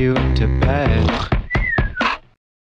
you into bed.